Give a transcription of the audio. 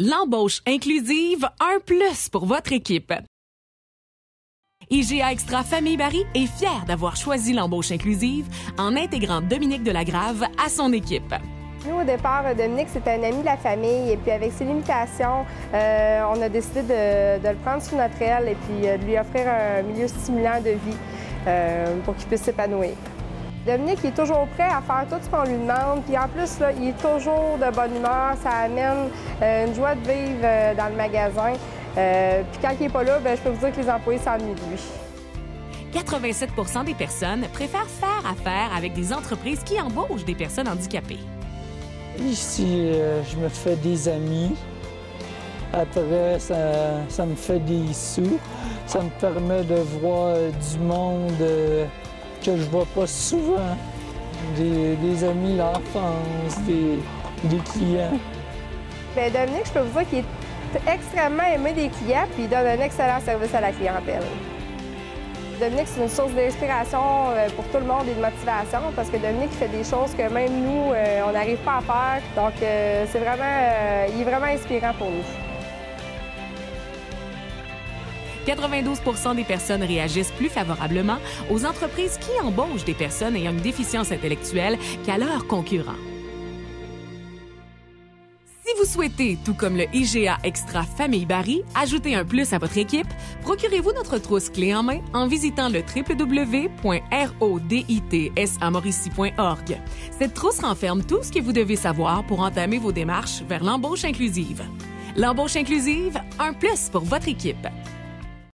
L'embauche inclusive, un plus pour votre équipe. IGA Extra Famille Barry est fier d'avoir choisi l'embauche inclusive en intégrant Dominique Delagrave à son équipe. Nous, au départ, Dominique, c'était un ami de la famille. Et puis, avec ses limitations, euh, on a décidé de, de, le prendre sous notre aile et puis euh, de lui offrir un milieu stimulant de vie euh, pour qu'il puisse s'épanouir. Dominique il est toujours prêt à faire tout ce qu'on lui demande. Puis en plus, là, il est toujours de bonne humeur. Ça amène une joie de vivre dans le magasin. puis quand il n'est pas là, bien, je peux vous dire que les employés s'ennuient de lui. 87% des personnes préfèrent faire affaire avec des entreprises qui embauchent des personnes handicapées. Ici, euh, je me fais des amis. Après, ça, me fait des sous. Ça me permet de voir du monde euh, que je vois pas souvent. Des, amis d'enfance, des, des, clients. Bien, Dominique, je peux vous dire qu'il est extrêmement aimé des clients puis il donne un excellent service à la clientèle. Dominique, c'est une source d'inspiration euh, pour tout le monde et de motivation parce que Dominique fait des choses que même nous, euh, on n'arrive pas à faire. Donc, euh, c'est vraiment, il est vraiment inspirant pour nous. 92% des personnes réagissent plus favorablement aux entreprises qui embauchent des personnes ayant une déficience intellectuelle qu'à leurs concurrents. Si vous souhaitez, tout comme le IGA Extra Famille Barry, ajouter un plus à votre équipe, procurez-vous notre trousse clé en main en visitant le www.roditsamorici.org. Cette trousse renferme tout ce que vous devez savoir pour entamer vos démarches vers l'embauche inclusive. L'embauche inclusive, un plus pour votre équipe.